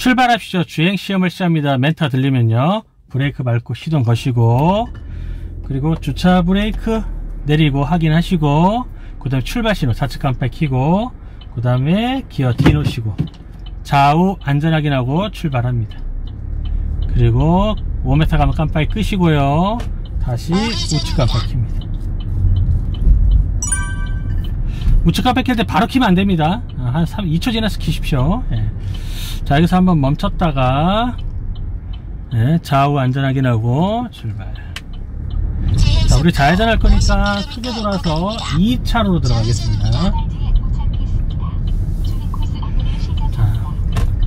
출발합시죠. 주행 시험을 시작합니다. 멘트 들리면요. 브레이크 밟고 시동 거시고 그리고 주차 브레이크 내리고 확인하시고 그 다음에 출발 신호 좌측 깜빡 켜고 그 다음에 기어 뒤 놓으시고 좌우 안전 확인하고 출발합니다. 그리고 5m 가면 깜빡이 끄시고요. 다시 우측 깜빡 킵니다. 우측 깜빡 켤때 바로 키면 안됩니다. 아, 한 3, 2초 지나서 키십시오. 예. 자 여기서 한번 멈췄다가 예, 좌우 안전 확인하고 출발. 자 우리 좌회전 할 거니까 크게 돌아서 2차로로 들어가겠습니다. 자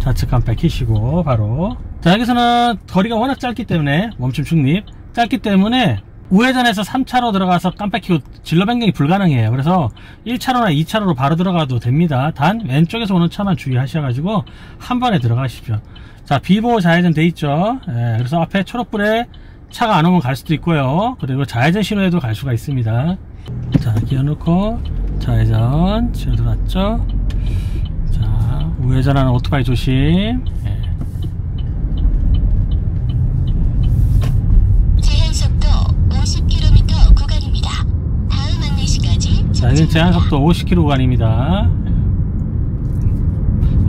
좌측 깜빡 켜시고 바로 자 여기서는 거리가 워낙 짧기 때문에 멈춤 중립 짧기 때문에 우회전해서 3차로 들어가서 깜빡 켜고 진로 변경이 불가능해요. 그래서 1차로나 2차로로 바로 들어가도 됩니다. 단 왼쪽에서 오는 차만 주의하셔가지고 한 번에 들어가십시오. 자 비보 좌회전 돼 있죠? 예, 그래서 앞에 초록불에 차가 안 오면 갈 수도 있고요. 그리고 좌회전 신호에도 갈 수가 있습니다. 자 기어 놓고 좌회전 신호 들어왔죠? 자 우회전하는 오토바이 조심. 예. 제한속도 50km 구간입니다. 다음 안내시까 지 자, 여기는 제한속도 50km 구간입니다.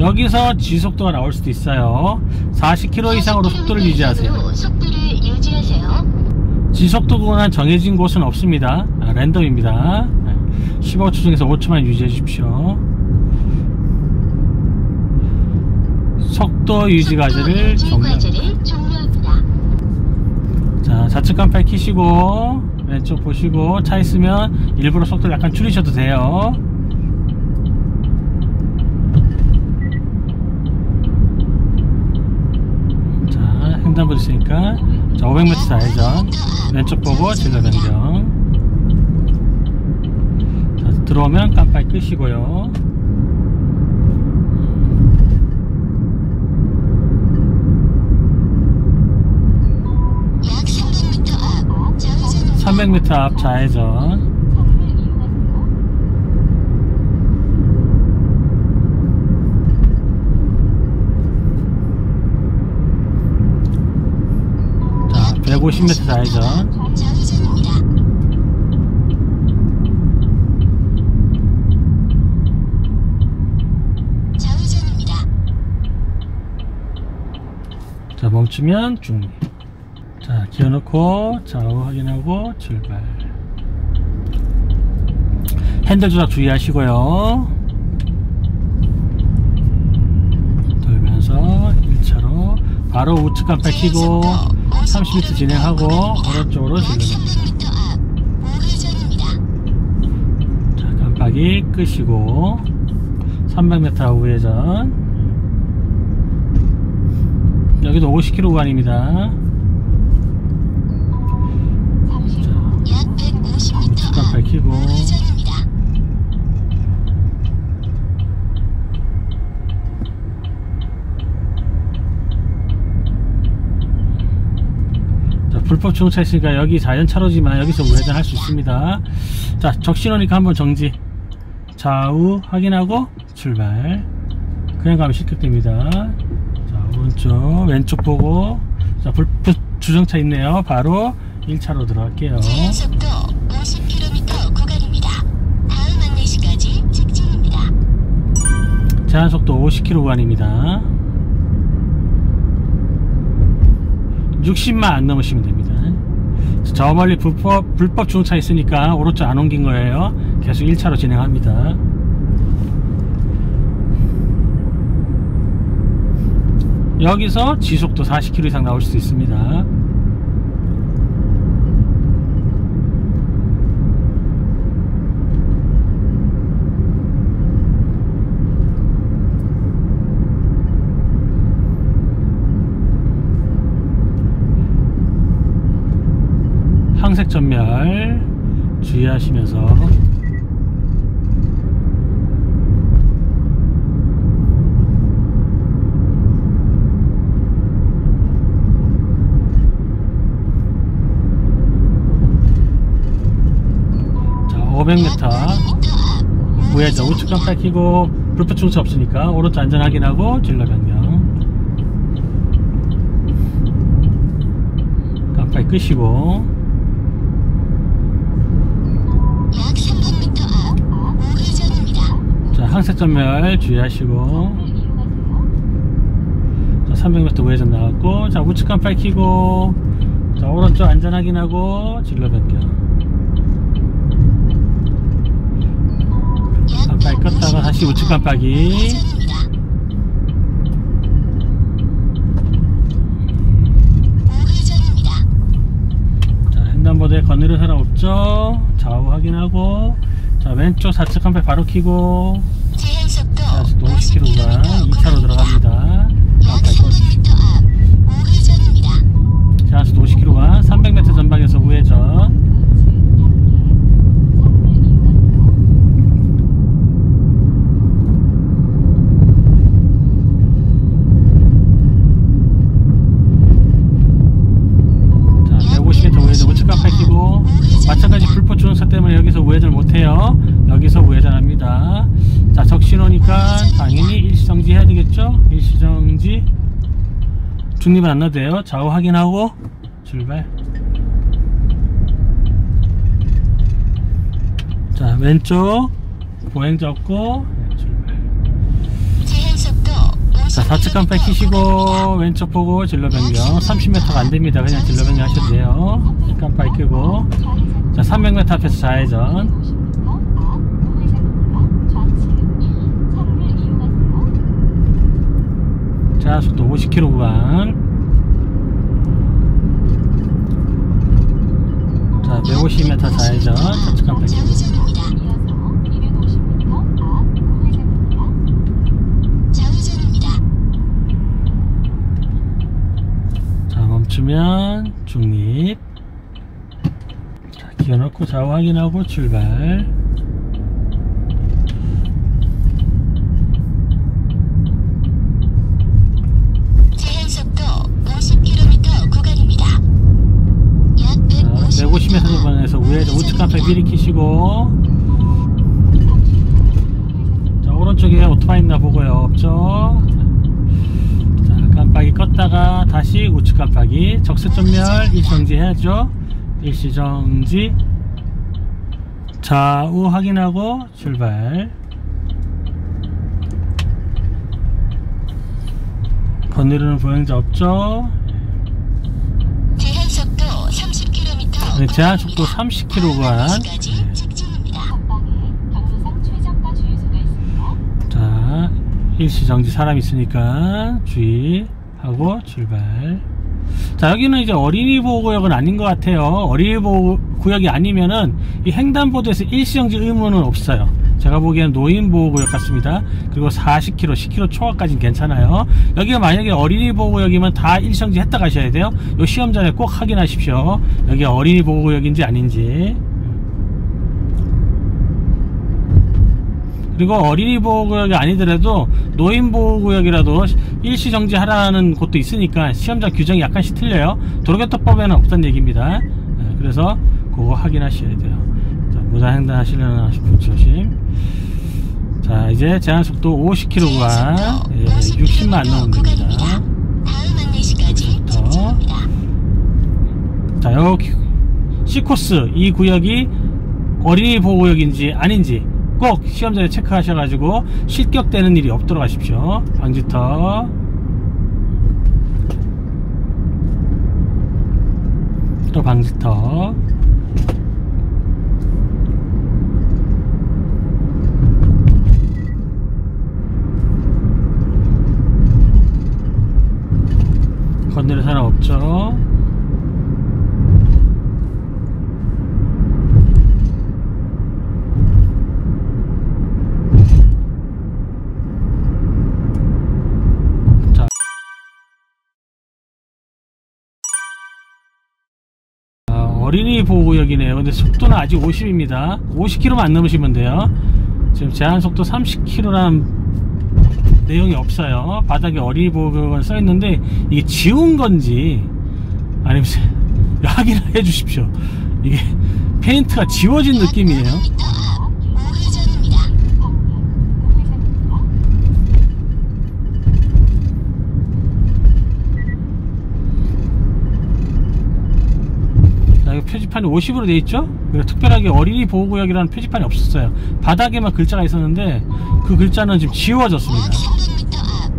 여기서 지속도가 나올 수도 있어요. 40km 이상으로 속도를 유지하세요. 지속도 구간 정해진 곳은 없습니다. 아, 랜덤입니다. 15초 중에서 5초만 유지해 주십시오. 속도 유지 과제를 종료합니다. 자, 좌측 깜빡 켜시고 왼쪽 보시고 차 있으면 일부러 속도를 약간 줄이셔도 돼요. 자, 횡단보 있으니까 자, 500m 좌회전 왼쪽 보고 진로 변경. 자, 들어오면 깜빡 끄시고요. 약 300m 앞 좌회전입니다. 300m 앞 좌회전. 자, 150m 좌회전. 자, 멈추면 중립. 자, 기어 놓고 좌우 확인하고 출발. 핸들 조작 주의하시고요. 돌면서 1차로 바로 우측 깜빡 켜고 30m 진행하고 오른쪽으로 진입니다. 300m 앞 우회전입니다. 자, 깜빡이 끄시고 300m 우회전 여기도 50km 구간입니다. 약 150m 우측 앞 깜빡 켜고 우회전입니다. 자, 불법 주행차 있으니까 여기 자연차로지만 여기서 우회전 할 수 있습니다. 자, 적신호니까 한번 정지. 좌우 확인하고 출발. 그냥 가면 실격됩니다. 자, 오른쪽, 왼쪽 보고. 자, 불법 주정차 있네요. 바로 1차로 들어갈게요. 제한속도 50km 구간입니다. 다음 안내시까지 직진입니다. 제한속도 50km 구간입니다. 60만 안 넘으시면 됩니다. 저 멀리 불법, 불법 주행차 있으니까 오른쪽 안 옮긴 거예요. 계속 1차로 진행합니다. 여기서 지속도 40km 이상 나올 수 있습니다. 전멸 주의하시면서 자 500m 우회전 우측간 밝히고 불빛 충수 없으니까 오른쪽 안전 확인하고 진로 변경. 깜빡이 끄시고. 전멸 주의하시고. 자 300m 우회전 나왔고 자 우측 깜빡이 켜고 자 오른쪽 안전 확인하고 진로 변경. 약 깜빡이 껐다가 다시 우측 깜빡이. 자 횡단보도에 건드릴 사람 없죠? 좌우 확인하고 자 왼쪽 좌측 깜빡이 바로 켜고 제한 속도 자 속도 50km가 2차로 들어갑니다 약 깜빡이 꺼주시고 300m 앞 우회전입니다. 제한 속도 50km가 300m 전방에서 우회전 자 150m 우회전 우측 깜빡이 켜고 마찬가지 불법 주행차 때문에 여기서 우회전 못해요 여기서 우회전합니다 자 적신호니까 당연히 일시정지 해야 되겠죠 일시정지 중립은 안 넣어도 돼요. 좌우 확인하고 출발. 자 왼쪽 보행자 없고 네, 자 좌측 깜빡이 켜시고 왼쪽 보고 진로 변경. 30m가 안됩니다. 그냥 진로 변경 하셔도 돼요. 깜빡이 끄고. 자 300m 앞에서 좌회전 자 속도 50km 구간 자 150m 좌회전 좌측 깜빡이 켜고 좌회전입니다. 좌회전입니다. 자 멈추면 중립 자 기어 넣고 좌우 확인하고 출발 제한 속도 50km 구간입니다. 약 자 150m 150m 구간에서 켜시고. 자 오른쪽에 오토바이 있나 보고요. 없죠? 자 깜빡이 껐다가 다시 우측 깜빡이. 적세전멸 일시정지 해야죠. 일시정지. 좌우 확인하고 출발. 건드리는 보행자 없죠 제한 속도 30km 네, 제한 속도 30km 구간 까지 직진입니다. 자 일시 정지 사람 있으니까 주의하고 출발. 자 여기는 이제 어린이 보호 구역은 아닌 것 같아요. 어린이 보호 구역이 아니면은 이 횡단보도에서 일시 정지 의무는 없어요 제가 보기에는 노인 보호구역 같습니다 그리고 40km 10km 초과까지는 괜찮아요 여기가 만약에 어린이 보호구역이면 다 일시정지 했다 가셔야 돼요 요 시험 전에 꼭 확인하십시오 여기 어린이 보호구역인지 아닌지 그리고 어린이 보호구역이 아니더라도 노인 보호구역이라도 일시 정지하라는 곳도 있으니까 시험장 규정이 약간씩 틀려요. 도로교통법에는 없던 얘기입니다. 네, 그래서 그거 확인하셔야 돼요. 자, 무단 횡단 하시려는 분 조심. 자, 이제 제한 속도 50km 구간 예, 60만 안 넘으면 됩니다. 자, 여기 C코스 이 구역이 어린이 보호구역인지 아닌지 꼭 시험 전에 체크하셔가지고 실격되는 일이 없도록 하십시오. 방지턱. 또 방지턱. 건드릴 사람 없죠? 자. 아, 어린이 보호구역이네요. 근데 속도는 아직 50입니다. 50km만 안 넘으시면 돼요. 지금 제한 속도 30km라는 내용이 없어요. 바닥에 어린이 보호구역은 써 있는데 이게 지운 건지 아니면 확인해 주십시오. 이게 페인트가 지워진 느낌이에요. 500m 앞 우회전입니다. 표지판이 50으로 돼 있죠? 그리고 특별하게 어린이 보호구역이라는 표지판이 없었어요. 바닥에만 글자가 있었는데 그 글자는 지금 지워졌습니다. 300m 앞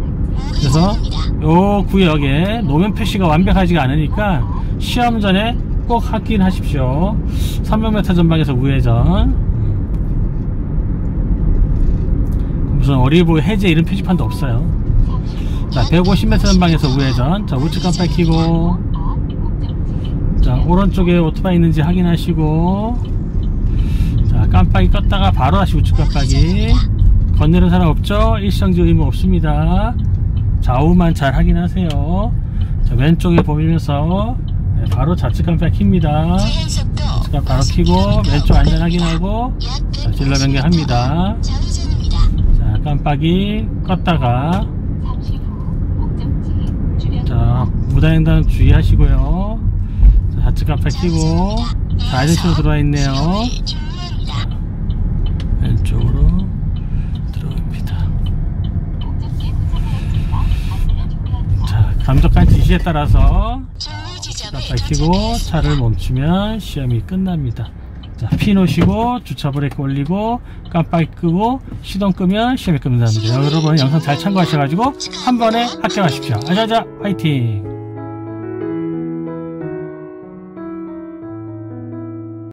그래서. 요 구역에 노면 표시가 완벽하지가 않으니까 시험 전에 꼭 확인하십시오. 300m 전방에서 우회전. 음. 무슨 어린이보호 해제 이런 표지판도 없어요. 자, 150m 전방에서 우회전. 자, 우측 깜빡 켜고. 자, 오른쪽에 오토바이 있는지 확인하시고. 자, 깜빡이 껐다가 바로 다시 우측 깜빡이. 건네는 사람 없죠? 일시정지 의무 없습니다. 좌우만 잘 확인하세요. 자, 왼쪽에 보면서 네, 바로 좌측 깜빡 킵니다. 좌측 바로 켜고 왼쪽 안전 확인하고 약 자, 진로 변경합니다. 자, 깜빡이 껐다가 자, 무단횡단 주의하시고요. 자, 좌측 깜빡 켜고 좌회전으로 들어와 있네요. 왼쪽으로 들어갑니다. 자, 감독관 지시에 따라서 깜빡 켜고 차를 멈추면 시험이 끝납니다. 자, 피 놓으시고 주차 브레이크 올리고 깜빡이 끄고 시동 끄면 시험이 끝납니다. 여러분 영상 잘 참고하셔가지고 한 번에 합격하십시오. 아자자 화이팅!